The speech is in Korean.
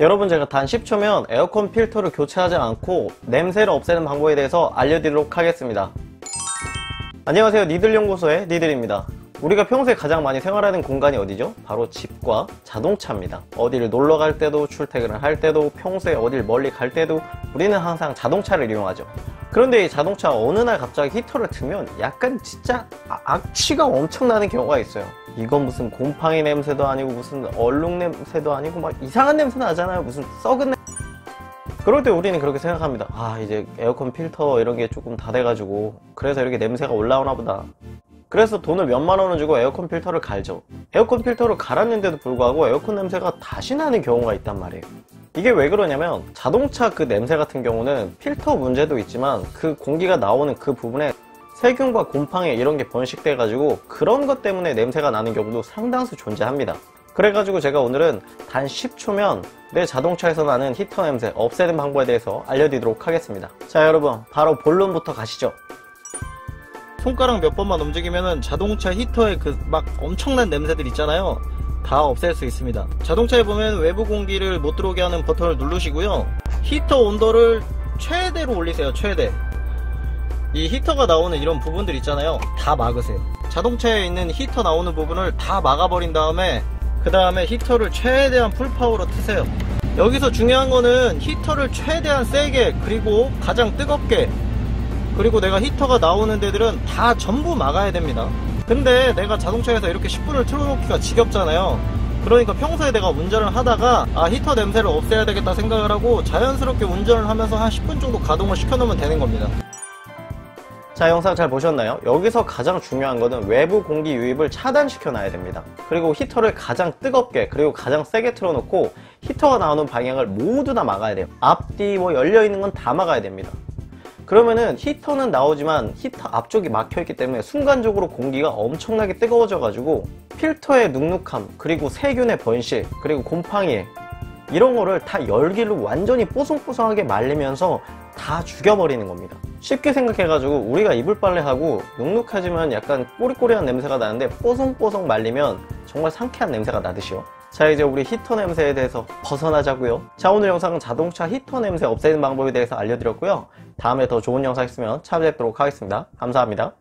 여러분 제가 단 10초면 에어컨 필터를 교체하지 않고 냄새를 없애는 방법에 대해서 알려드리도록 하겠습니다. 안녕하세요 니들연구소의 니들입니다. 우리가 평소에 가장 많이 생활하는 공간이 어디죠? 바로 집과 자동차입니다. 어디를 놀러 갈 때도 출퇴근을 할 때도 평소에 어딜 멀리 갈 때도 우리는 항상 자동차를 이용하죠. 그런데 이 자동차 어느 날 갑자기 히터를 틀면 약간 진짜 아- 악취가 엄청 나는 경우가 있어요. 이건 무슨 곰팡이 냄새도 아니고 무슨 얼룩 냄새도 아니고 막 이상한 냄새 나잖아요. 무슨 썩은 냄 그럴 때 우리는 그렇게 생각합니다. 아, 이제 에어컨 필터 이런 게 조금 다 돼가지고 그래서 이렇게 냄새가 올라오나 보다. 그래서 돈을 몇만 원을 주고 에어컨 필터를 갈죠. 에어컨 필터를 갈았는데도 불구하고 에어컨 냄새가 다시 나는 경우가 있단 말이에요. 이게 왜 그러냐면 자동차 그 냄새 같은 경우는 필터 문제도 있지만 그 공기가 나오는 그 부분에 세균과 곰팡이 이런 게 번식돼 가지고 그런 것 때문에 냄새가 나는 경우도 상당수 존재합니다. 그래가지고 제가 오늘은 단 10초면 내 자동차에서 나는 히터 냄새 없애는 방법에 대해서 알려드리도록 하겠습니다. 자 여러분 바로 본론부터 가시죠. 손가락 몇 번만 움직이면은 자동차 히터의 그 막 엄청난 냄새들 있잖아요. 다 없앨 수 있습니다. 자동차에 보면 외부 공기를 못 들어오게 하는 버튼을 누르시고요. 히터 온도를 최대로 올리세요. 최대. 이 히터가 나오는 이런 부분들 있잖아요. 다 막으세요. 자동차에 있는 히터 나오는 부분을 다 막아버린 다음에 그 다음에 히터를 최대한 풀파워로 트세요. 여기서 중요한 거는 히터를 최대한 세게 그리고 가장 뜨겁게 그리고 내가 히터가 나오는 데들은 다 전부 막아야 됩니다. 근데 내가 자동차에서 이렇게 10분을 틀어놓기가 지겹잖아요. 그러니까 평소에 내가 운전을 하다가 아 히터 냄새를 없애야 되겠다 생각을 하고 자연스럽게 운전을 하면서 한 10분 정도 가동을 시켜놓으면 되는 겁니다. 자 영상 잘 보셨나요? 여기서 가장 중요한 거는 외부 공기 유입을 차단시켜 놔야 됩니다. 그리고 히터를 가장 뜨겁게 그리고 가장 세게 틀어놓고 히터가 나오는 방향을 모두 다 막아야 돼요. 앞뒤 뭐 열려있는 건 다 막아야 됩니다. 그러면은 히터는 나오지만 히터 앞쪽이 막혀있기 때문에 순간적으로 공기가 엄청나게 뜨거워져 가지고 필터의 눅눅함 그리고 세균의 번식 그리고 곰팡이 이런 거를 다 열기로 완전히 뽀송뽀송하게 말리면서 다 죽여버리는 겁니다. 쉽게 생각해가지고 우리가 이불 빨래하고 눅눅해지면 약간 꼬리꼬리한 냄새가 나는데 뽀송뽀송 말리면 정말 상쾌한 냄새가 나듯이요. 자 이제 우리 히터 냄새에 대해서 벗어나자고요. 자 오늘 영상은 자동차 히터 냄새 없애는 방법에 대해서 알려드렸고요. 다음에 더 좋은 영상 있으면 찾아뵙도록 하겠습니다. 감사합니다.